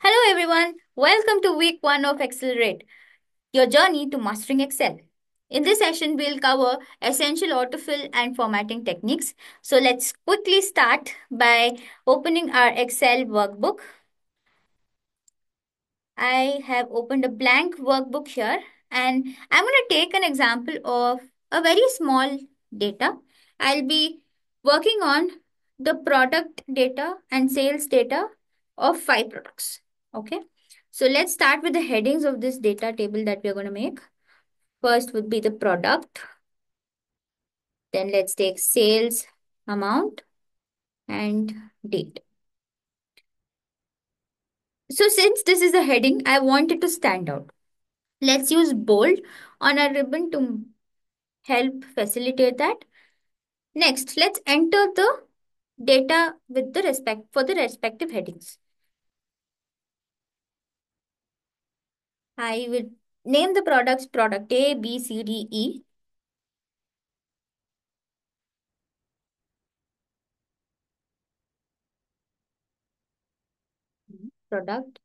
Hello, everyone. Welcome to week one of Excelerate, your journey to mastering Excel. In this session, we'll cover essential autofill and formatting techniques. So let's quickly start by opening our Excel workbook. I have opened a blank workbook here and I'm going to take an example of a very small data. I'll be working on the product data and sales data of five products. Okay. So let's start with the headings of this data table that we're going to make. First would be the product. Then let's take sales amount and date. So since this is a heading, I want it to stand out. Let's use bold on our ribbon to help facilitate that. Next, let's enter the data with the respect for the respective headings. I will name the products product A, B, C, D, E. Product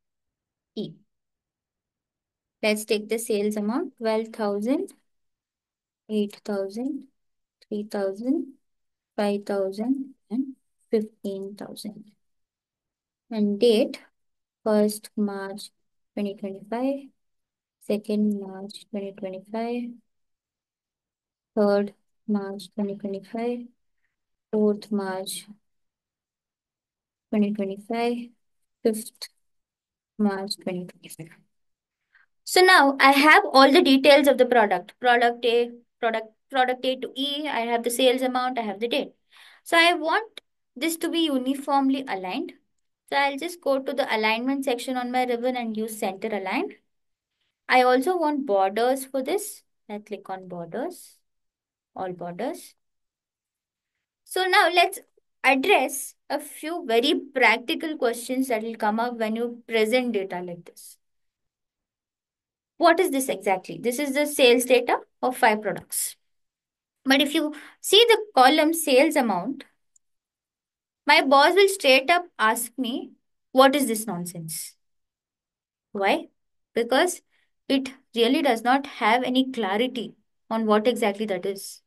E. Let's take the sales amount 12,000, 8,000, 3,000, 5,000 and 15,000. And date 1st March 2025, 2nd March 2025, 3rd March 2025, 4th March 2025, 5th March 2025. So now I have all the details of the product. Product A, product, product A to E, I have the sales amount, I have the date. So I want this to be uniformly aligned. So I'll just go to the alignment section on my ribbon and use center align. I also want borders for this. I click on borders, all borders. So now let's address a few very practical questions that will come up when you present data like this. What is this exactly? This is the sales data of five products. But if you see the column sales amount, my boss will straight up ask me, what is this nonsense? Why? Because it really does not have any clarity on what exactly that is.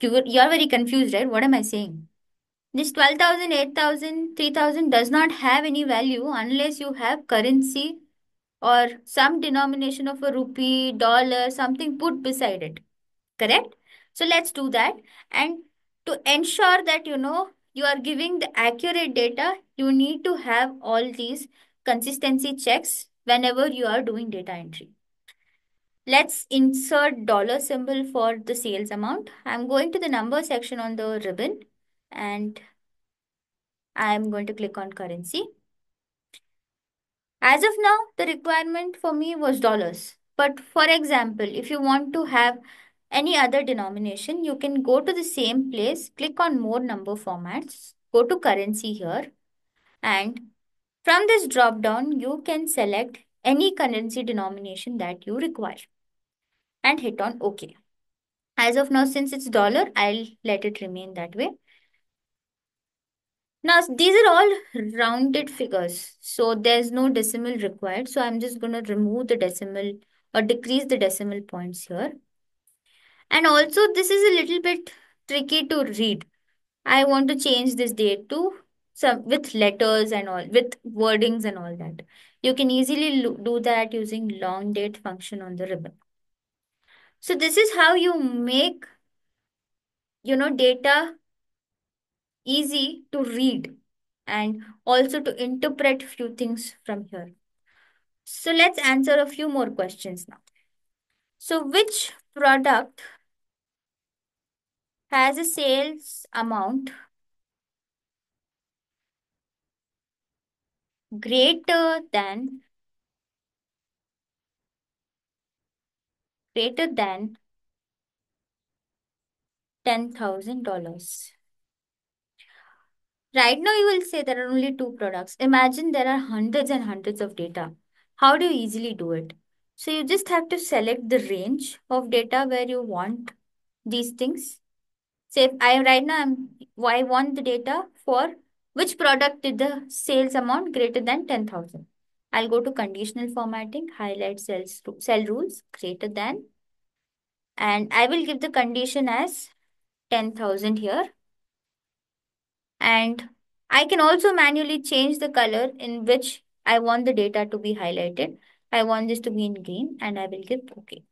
You, are very confused, right? What am I saying? This 12,000, 8,000, 3,000 does not have any value unless you have currency or some denomination of a rupee, dollar, something put beside it. Correct? So let's do that. And to ensure that, you know, you are giving the accurate data, you need to have all these consistency checks whenever you are doing data entry. Let's insert dollar symbol for the sales amount. I'm going to the number section on the ribbon and I'm going to click on currency. As of now, the requirement for me was dollars. But for example, if you want to have any other denomination, you can go to the same place, click on more number formats, go to currency here, and from this drop down, you can select any currency denomination that you require and hit on OK. As of now, since it's dollar, I'll let it remain that way. Now, these are all rounded figures, so there's no decimal required. So I'm just going to remove the decimal or decrease the decimal points here. And also, this is a little bit tricky to read. I want to change this date to some with letters and all, with wordings and all that. You can easily do that using long date function on the ribbon. So this is how you make, you know, data easy to read and also to interpret few things from here. So let's answer a few more questions now. So which product has a sales amount greater than greater than $10,000. Right now, you will say there are only two products. Imagine there are hundreds and hundreds of data. How do you easily do it? So you just have to select the range of data where you want these things. Say I right now I'm I want the data for which product did the sales amount greater than 10,000? I'll go to conditional formatting, highlight cells, cell rules greater than, and I will give the condition as 10,000 here. And I can also manually change the color in which I want the data to be highlighted. I want this to be in green and I will give OK.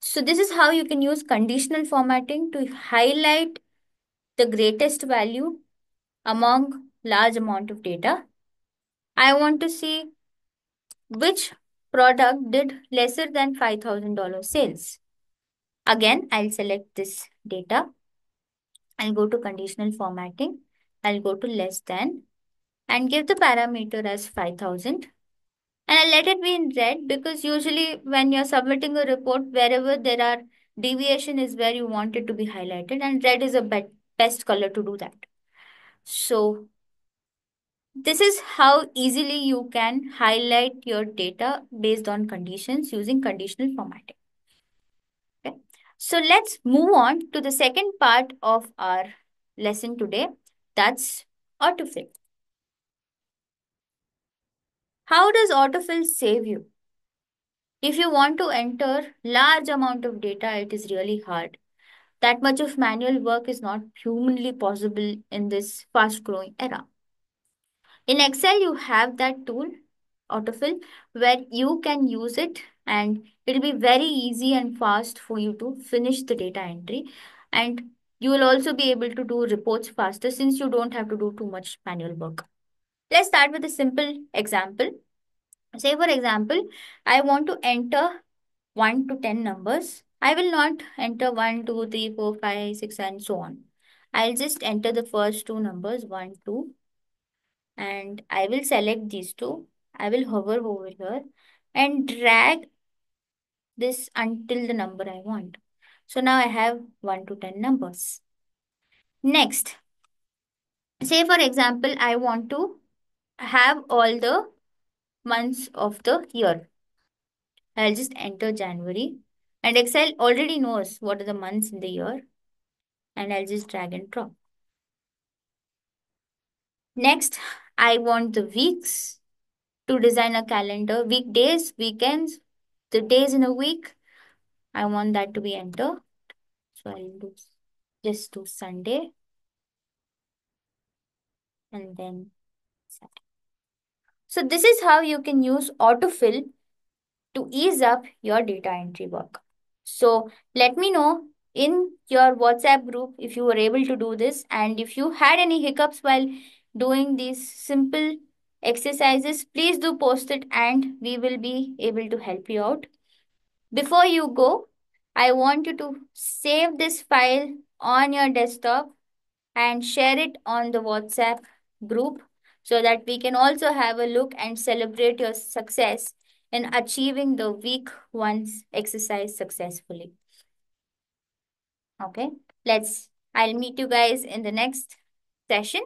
So this is how you can use conditional formatting to highlight the greatest value among large amount of data. I want to see which product did lesser than $5,000 sales. Again, I'll select this data. I'll go to conditional formatting. I'll go to less than and give the parameter as 5000 and I'll let it be in red because usually when you're submitting a report, wherever there are deviation is where you want it to be highlighted and red is a be best color to do that. So this is how easily you can highlight your data based on conditions using conditional formatting. Okay. So let's move on to the second part of our lesson today. That's autofill. How does autofill save you? If you want to enter large amount of data, it is really hard. That much of manual work is not humanly possible in this fast growing era. In Excel, you have that tool, autofill, where you can use it and it'll be very easy and fast for you to finish the data entry. And you will also be able to do reports faster since you don't have to do too much manual work. Let's start with a simple example. Say, for example, I want to enter 1 to 10 numbers. I will not enter 1, 2, 3, 4, 5, 6, and so on. I'll just enter the first two numbers 1, 2, and I will select these two. I will hover over here and drag this until the number I want. So now I have 1 to 10 numbers. Next, say for example, I want to have all the months of the year. I'll just enter January. And Excel already knows what are the months in the year. And I'll just drag and drop. Next, I want the weeks to design a calendar. Weekdays, weekends, the days in a week. I want that to be entered. So I'll do just do Sunday. And then Saturday. So this is how you can use autofill to ease up your data entry work. So let me know in your WhatsApp group if you were able to do this and if you had any hiccups while doing these simple exercises, please do post it and we will be able to help you out. Before you go, I want you to save this file on your desktop and share it on the WhatsApp group so that we can also have a look and celebrate your success in achieving the week one's exercise successfully. Okay, let's, I'll meet you guys in the next session.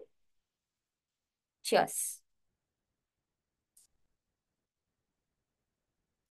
Cheers.